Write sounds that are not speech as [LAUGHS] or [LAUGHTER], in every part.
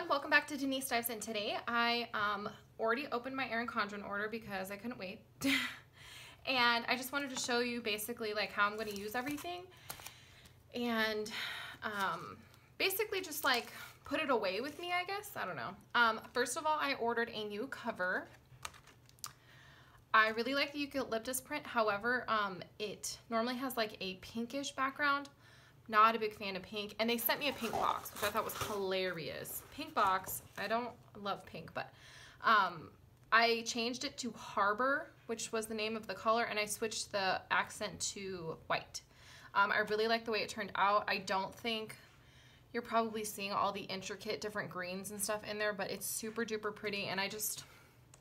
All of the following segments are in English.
everyone, welcome back to Denise Dives In. Today I um, already opened my Erin Condren order because I couldn't wait. [LAUGHS] and I just wanted to show you basically like how I'm going to use everything. And um, basically just like put it away with me, I guess. I don't know. Um, first of all, I ordered a new cover. I really like the eucalyptus print. However, um, it normally has like a pinkish background. Not a big fan of pink. And they sent me a pink box, which I thought was hilarious. Pink box. I don't love pink, but um, I changed it to Harbor, which was the name of the color, and I switched the accent to white. Um, I really like the way it turned out. I don't think you're probably seeing all the intricate different greens and stuff in there, but it's super duper pretty, and I just,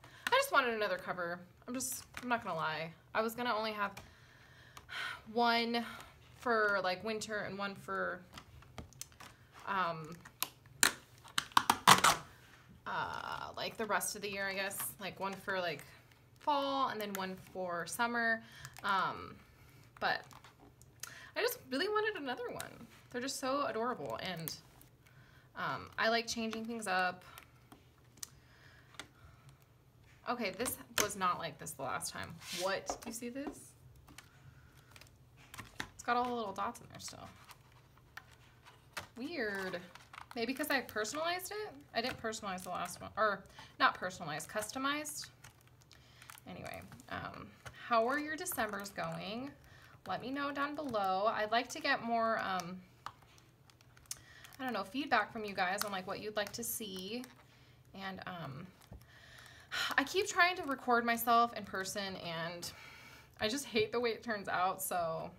I just wanted another cover. I'm just, I'm not gonna lie. I was gonna only have one for like winter and one for um, uh, like the rest of the year, I guess. Like one for like fall and then one for summer. Um, but I just really wanted another one. They're just so adorable and um, I like changing things up. Okay, this was not like this the last time. What? Do you see this? Got all the little dots in there still. Weird. Maybe because I personalized it? I didn't personalize the last one. Or, not personalized, customized. Anyway, um, how are your Decembers going? Let me know down below. I'd like to get more, um, I don't know, feedback from you guys on like what you'd like to see. And um, I keep trying to record myself in person and I just hate the way it turns out. So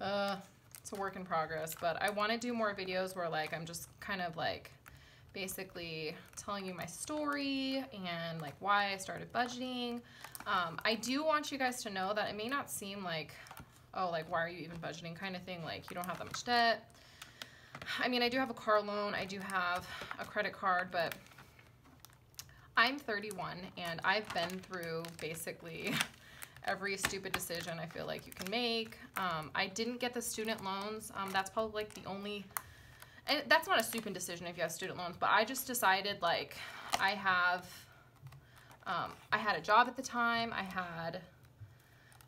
uh, it's a work in progress, but I want to do more videos where like I'm just kind of like basically telling you my story and like why I started budgeting. Um, I do want you guys to know that it may not seem like, oh, like why are you even budgeting kind of thing. Like you don't have that much debt. I mean, I do have a car loan. I do have a credit card, but I'm 31 and I've been through basically [LAUGHS] every stupid decision I feel like you can make. Um, I didn't get the student loans. Um, that's probably like the only, and that's not a stupid decision if you have student loans, but I just decided like I have, um, I had a job at the time. I had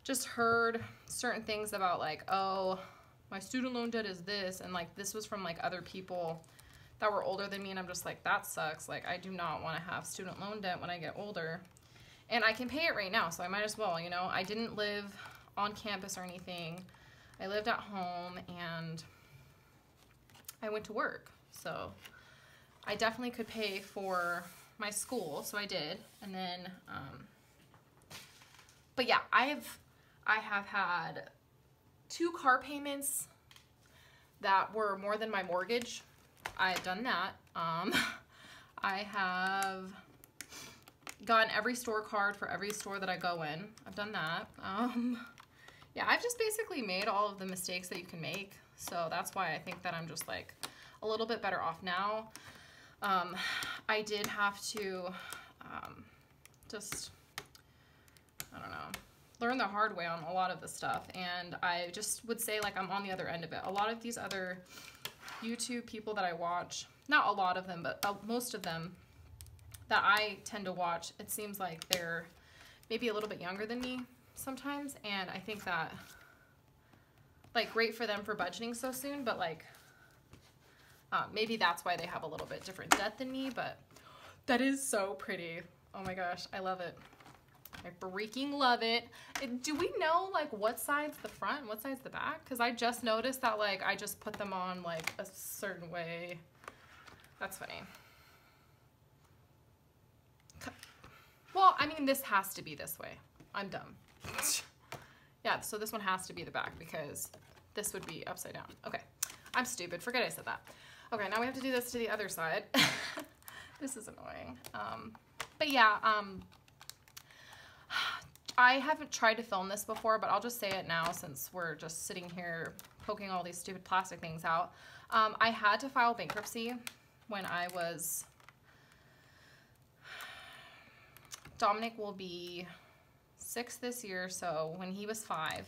just heard certain things about like, oh, my student loan debt is this. And like, this was from like other people that were older than me. And I'm just like, that sucks. Like, I do not want to have student loan debt when I get older and I can pay it right now, so I might as well, you know. I didn't live on campus or anything. I lived at home and I went to work. So I definitely could pay for my school, so I did. And then, um, but yeah, I have, I have had two car payments that were more than my mortgage. I have done that. Um, [LAUGHS] I have gotten every store card for every store that I go in. I've done that. Um, [LAUGHS] yeah, I've just basically made all of the mistakes that you can make. So that's why I think that I'm just like a little bit better off now. Um, I did have to um, just, I don't know, learn the hard way on a lot of the stuff. And I just would say like I'm on the other end of it. A lot of these other YouTube people that I watch, not a lot of them, but uh, most of them, that I tend to watch, it seems like they're maybe a little bit younger than me sometimes. And I think that, like, great for them for budgeting so soon, but, like, uh, maybe that's why they have a little bit different debt than me, but that is so pretty. Oh my gosh, I love it. I freaking love it. Do we know like what side's the front what side's the back? Because I just noticed that like I just put them on like a certain way. That's funny. Well, I mean, this has to be this way. I'm dumb. [LAUGHS] yeah, so this one has to be the back because this would be upside down. Okay, I'm stupid. Forget I said that. Okay, now we have to do this to the other side. [LAUGHS] this is annoying. Um, but yeah, um, I haven't tried to film this before, but I'll just say it now since we're just sitting here poking all these stupid plastic things out. Um, I had to file bankruptcy when I was Dominic will be six this year, so when he was five.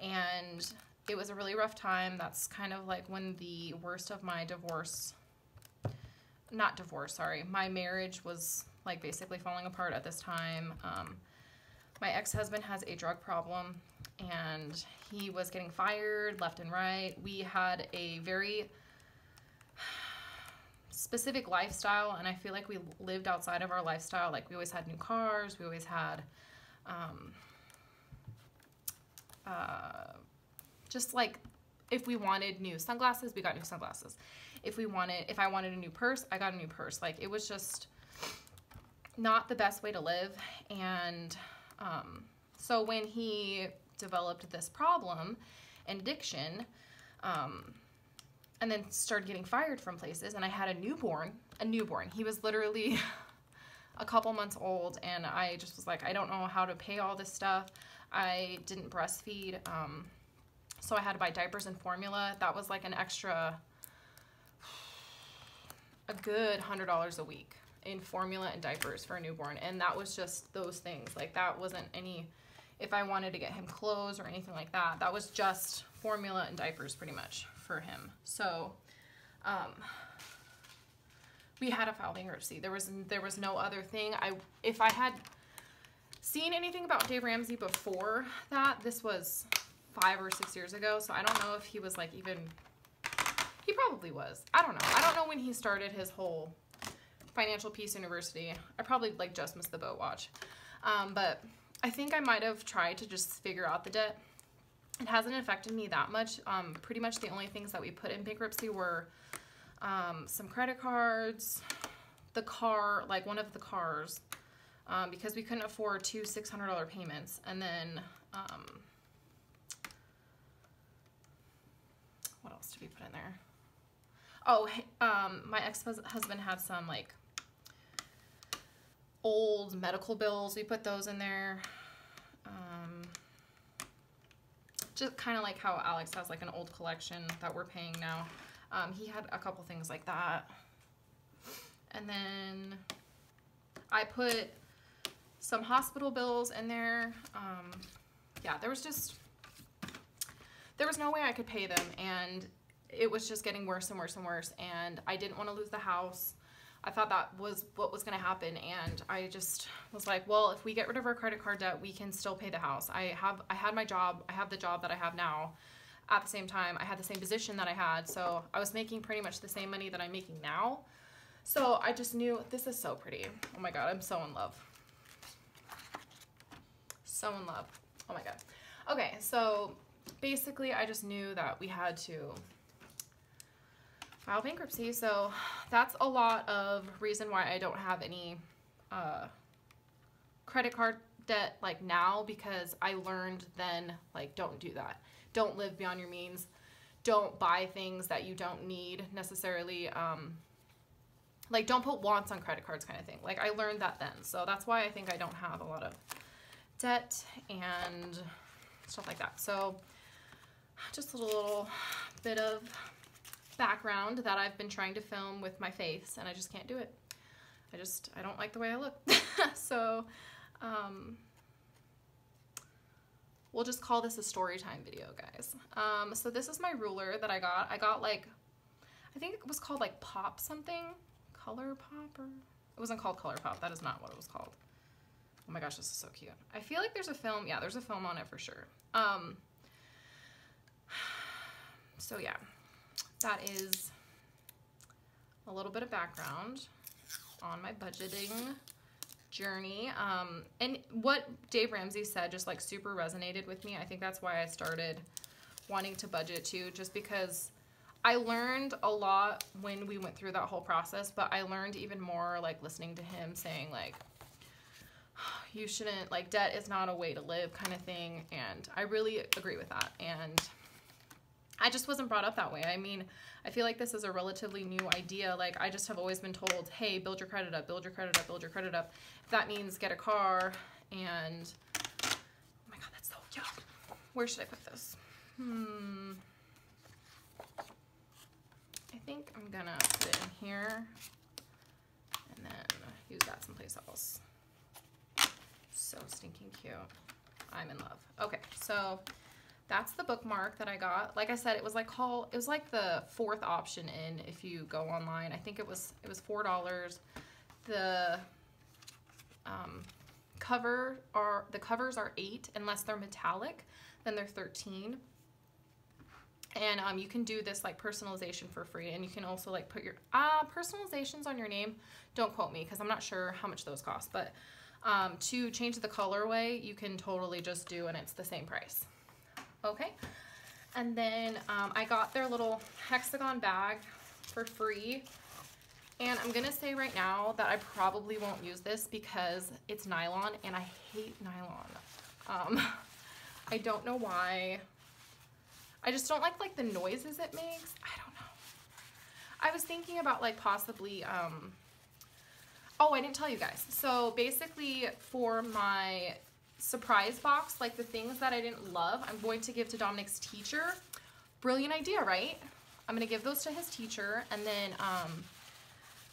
And it was a really rough time. That's kind of like when the worst of my divorce not divorce, sorry. My marriage was like basically falling apart at this time. Um, my ex husband has a drug problem and he was getting fired left and right. We had a very specific lifestyle, and I feel like we lived outside of our lifestyle. Like, we always had new cars, we always had um, uh, just like if we wanted new sunglasses, we got new sunglasses. If we wanted, if I wanted a new purse, I got a new purse. Like, it was just not the best way to live. And um, so when he developed this problem and addiction, um, and then started getting fired from places, and I had a newborn, a newborn. He was literally [LAUGHS] a couple months old, and I just was like, I don't know how to pay all this stuff. I didn't breastfeed, um, so I had to buy diapers and formula. That was like an extra, a good hundred dollars a week in formula and diapers for a newborn, and that was just those things. Like that wasn't any. If I wanted to get him clothes or anything like that, that was just formula and diapers pretty much for him. So, um, we had a file bankruptcy. There was there was no other thing. I if I had seen anything about Dave Ramsey before that, this was five or six years ago. So I don't know if he was like even. He probably was. I don't know. I don't know when he started his whole Financial Peace University. I probably like just missed the boat watch. Um, but I think I might have tried to just figure out the debt. It hasn't affected me that much. Um, pretty much the only things that we put in bankruptcy were um, some credit cards, the car, like one of the cars, um, because we couldn't afford two $600 payments. And then, um, what else did we put in there? Oh, um, my ex-husband had some like old medical bills. We put those in there. Um, just kind of like how Alex has like an old collection that we're paying now. Um, he had a couple things like that. And then I put some hospital bills in there. Um, yeah, there was just, there was no way I could pay them. And it was just getting worse and worse and worse. And I didn't want to lose the house. I thought that was what was going to happen and I just was like, well, if we get rid of our credit card debt, we can still pay the house. I have I had my job. I have the job that I have now. At the same time, I had the same position that I had. So, I was making pretty much the same money that I'm making now. So, I just knew this is so pretty. Oh my god, I'm so in love. So in love. Oh my god. Okay, so basically I just knew that we had to file bankruptcy. So that's a lot of reason why I don't have any uh, credit card debt like now because I learned then like don't do that. Don't live beyond your means. Don't buy things that you don't need necessarily. Um, like don't put wants on credit cards kind of thing. Like I learned that then. So that's why I think I don't have a lot of debt and stuff like that. So just a little bit of background that I've been trying to film with my face and I just can't do it. I just, I don't like the way I look. [LAUGHS] so, um, we'll just call this a story time video, guys. Um, so this is my ruler that I got. I got like, I think it was called like Pop something. Color Pop or, it wasn't called Color Pop. That is not what it was called. Oh my gosh, this is so cute. I feel like there's a film. Yeah, there's a film on it for sure. Um, [SIGHS] so yeah, that is a little bit of background on my budgeting journey. Um, and what Dave Ramsey said just like super resonated with me. I think that's why I started wanting to budget too, just because I learned a lot when we went through that whole process, but I learned even more like listening to him saying like, you shouldn't, like debt is not a way to live kind of thing. And I really agree with that. And I just wasn't brought up that way. I mean, I feel like this is a relatively new idea. Like, I just have always been told, hey, build your credit up, build your credit up, build your credit up. If that means get a car and, oh my God, that's so cute. Where should I put this? Hmm. I think I'm gonna put it in here and then use that someplace else. So stinking cute. I'm in love. Okay, so that's the bookmark that I got. Like I said, it was like call it was like the fourth option in if you go online. I think it was it was four dollars. The um, cover are the covers are eight unless they're metallic, then they're thirteen. And um, you can do this like personalization for free, and you can also like put your uh, personalizations on your name. Don't quote me because I'm not sure how much those cost, but um, to change the colorway, you can totally just do, and it's the same price. Okay, and then um, I got their little hexagon bag for free. And I'm gonna say right now that I probably won't use this because it's nylon and I hate nylon. Um, [LAUGHS] I don't know why. I just don't like like the noises it makes. I don't know. I was thinking about like possibly, um, oh, I didn't tell you guys. So basically for my surprise box, like the things that I didn't love, I'm going to give to Dominic's teacher. Brilliant idea, right? I'm gonna give those to his teacher and then um,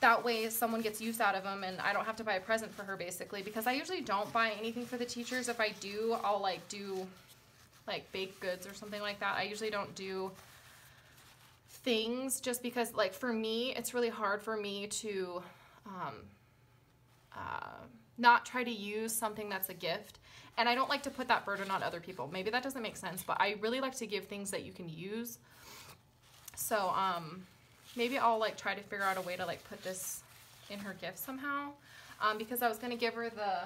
that way someone gets use out of them and I don't have to buy a present for her basically because I usually don't buy anything for the teachers. If I do, I'll like do like baked goods or something like that. I usually don't do things just because like for me, it's really hard for me to um, uh, not try to use something that's a gift. And I don't like to put that burden on other people. Maybe that doesn't make sense, but I really like to give things that you can use. So, um, maybe I'll like try to figure out a way to like put this in her gift somehow. Um, because I was going to give her the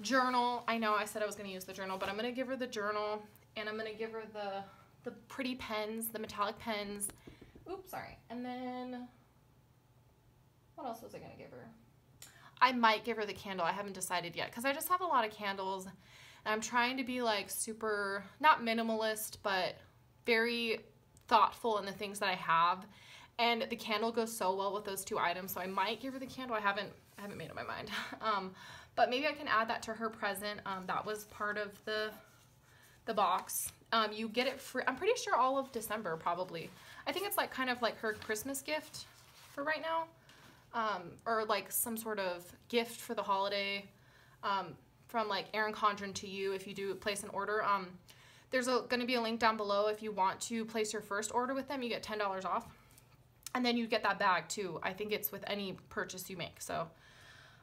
journal. I know I said I was going to use the journal, but I'm going to give her the journal and I'm going to give her the, the pretty pens, the metallic pens. Oops, sorry. And then what else was I going to give her? I might give her the candle. I haven't decided yet because I just have a lot of candles and I'm trying to be like super, not minimalist, but very thoughtful in the things that I have. And the candle goes so well with those two items, so I might give her the candle. I haven't I haven't made up my mind. [LAUGHS] Um, but maybe I can add that to her present. Um, that was part of the the box. Um, you get it free. I'm pretty sure all of December probably. I think it's like kind of like her Christmas gift for right now. Um, or like some sort of gift for the holiday um, from like Erin Condren to you if you do place an order. Um, there's going to be a link down below if you want to place your first order with them. You get $10 off. And then you get that bag too. I think it's with any purchase you make. So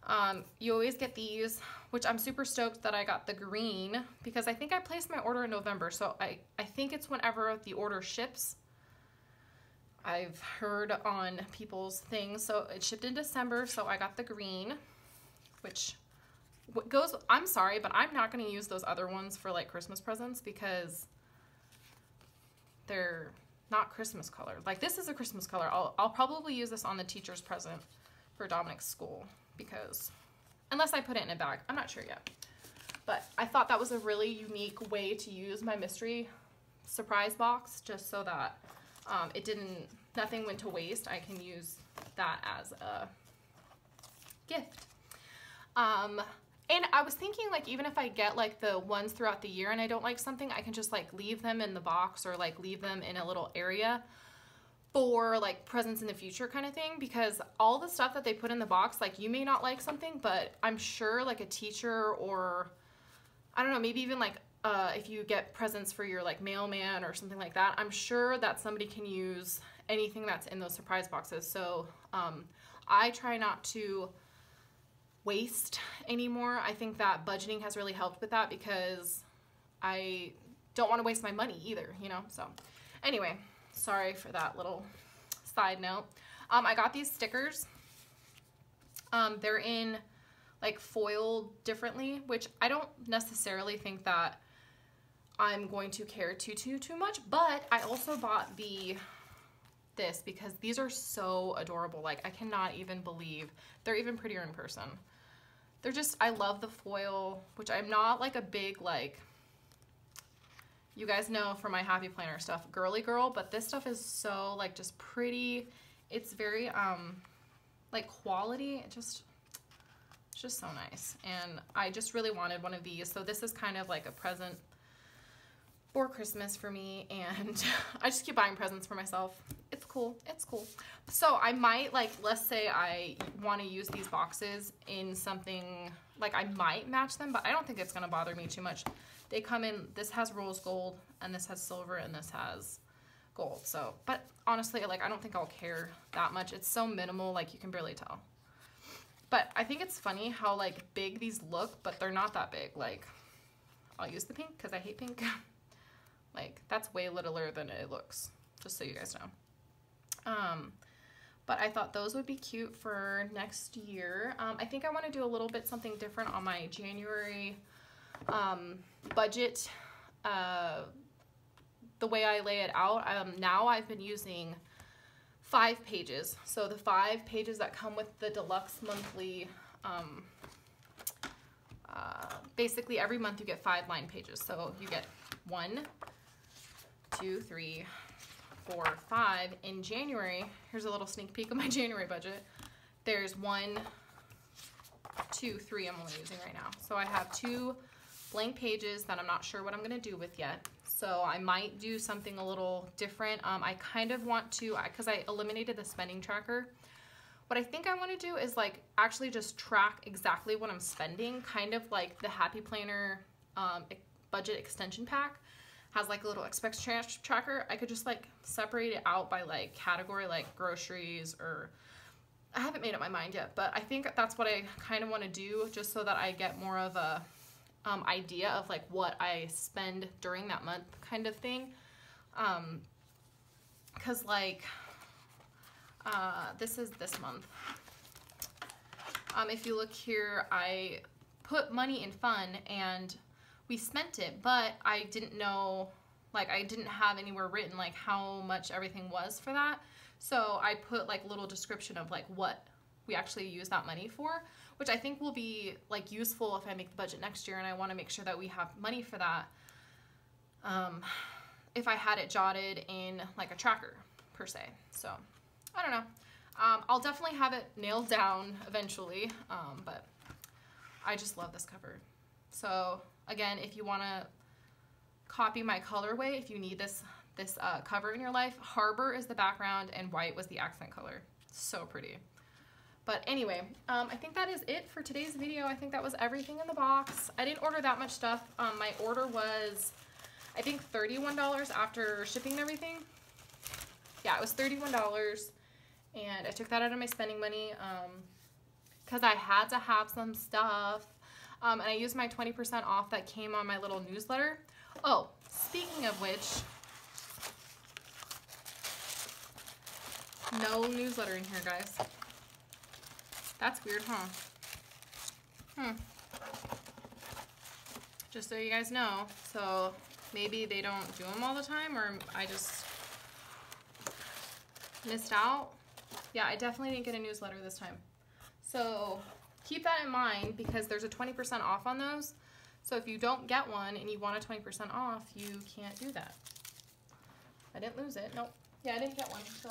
um, you always get these, which I'm super stoked that I got the green because I think I placed my order in November. So I, I think it's whenever the order ships. I've heard on people's things. So it shipped in December. So I got the green, which goes, I'm sorry, but I'm not going to use those other ones for like Christmas presents because they're not Christmas color. Like this is a Christmas color. I'll, I'll probably use this on the teacher's present for Dominic's school because unless I put it in a bag, I'm not sure yet. But I thought that was a really unique way to use my mystery surprise box just so that um, it didn't, nothing went to waste. I can use that as a gift. Um, and I was thinking like even if I get like the ones throughout the year and I don't like something, I can just like leave them in the box or like leave them in a little area for like presents in the future kind of thing because all the stuff that they put in the box like you may not like something but I'm sure like a teacher or I don't know maybe even like uh, if you get presents for your like mailman or something like that I'm sure that somebody can use anything that's in those surprise boxes so um, I try not to waste anymore. I think that budgeting has really helped with that because I don't want to waste my money either, you know? So anyway, sorry for that little side note. Um, I got these stickers. Um, they're in like foil differently, which I don't necessarily think that I'm going to care too, too, too much, but I also bought the this because these are so adorable. Like I cannot even believe they're even prettier in person they're just, I love the foil, which I'm not like a big like, you guys know from my happy planner stuff, girly girl, but this stuff is so like just pretty. It's very um like quality. It just, it's just so nice. And I just really wanted one of these. So this is kind of like a present for Christmas for me and [LAUGHS] I just keep buying presents for myself. It's cool. It's cool. So I might like, let's say I want to use these boxes in something, like I might match them, but I don't think it's going to bother me too much. They come in, this has rose gold, and this has silver, and this has gold. So, but honestly, like, I don't think I'll care that much. It's so minimal, like, you can barely tell. But I think it's funny how, like, big these look, but they're not that big. Like, I'll use the pink because I hate pink. [LAUGHS] like, that's way littler than it looks, just so you guys know. Um, but I thought those would be cute for next year. Um, I think I want to do a little bit something different on my January um, budget. Uh, the way I lay it out, um, now I've been using five pages. So the five pages that come with the deluxe monthly, um, uh, basically every month you get five line pages. So you get one, two, three, four, five. In January, here's a little sneak peek of my [LAUGHS] January budget. There's one, two, three I'm only using right now. So I have two blank pages that I'm not sure what I'm gonna do with yet. So I might do something a little different. Um, I kind of want to, because I eliminated the spending tracker. What I think I want to do is like actually just track exactly what I'm spending, kind of like the Happy Planner um, budget extension pack has like a little expense tra tracker. I could just like separate it out by like category, like groceries or I haven't made up my mind yet, but I think that's what I kind of want to do just so that I get more of a um, idea of like what I spend during that month kind of thing. Um, cause like, uh, this is this month. Um, if you look here, I put money in fun and we spent it, but I didn't know, like I didn't have anywhere written like how much everything was for that. So I put like little description of like what we actually use that money for, which I think will be like useful if I make the budget next year and I want to make sure that we have money for that. Um, if I had it jotted in like a tracker per se. So I don't know. Um, I'll definitely have it nailed down eventually, um, but I just love this cover. So again, if you want to copy my colorway, if you need this this uh, cover in your life, Harbor is the background and white was the accent color. So pretty. But anyway, um, I think that is it for today's video. I think that was everything in the box. I didn't order that much stuff. Um, my order was, I think, $31 after shipping and everything. Yeah, it was $31. And I took that out of my spending money because um, I had to have some stuff. Um, and I used my 20% off that came on my little newsletter. Oh, speaking of which, no newsletter in here, guys. That's weird, huh? Hmm. Just so you guys know. So maybe they don't do them all the time or I just missed out. Yeah, I definitely didn't get a newsletter this time. So keep that in mind because there's a 20% off on those. So if you don't get one and you want a 20% off, you can't do that. I didn't lose it. Nope. Yeah, I didn't get one. So,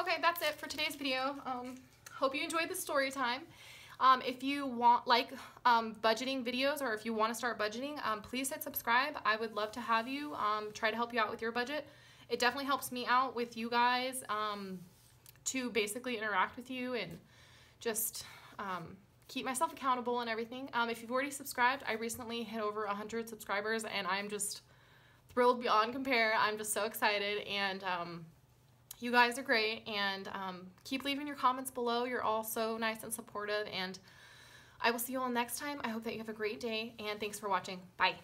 okay, that's it for today's video. Um, hope you enjoyed the story time. Um, if you want like um, budgeting videos or if you want to start budgeting, um, please hit subscribe. I would love to have you um, try to help you out with your budget. It definitely helps me out with you guys um, to basically interact with you and just um, keep myself accountable and everything. if you've already subscribed, I recently hit over 100 subscribers and I'm just thrilled beyond compare. I'm just so excited and you guys are great and um, keep leaving your comments below. You're all so nice and supportive and I will see you all next time. I hope that you have a great day and thanks for watching. Bye.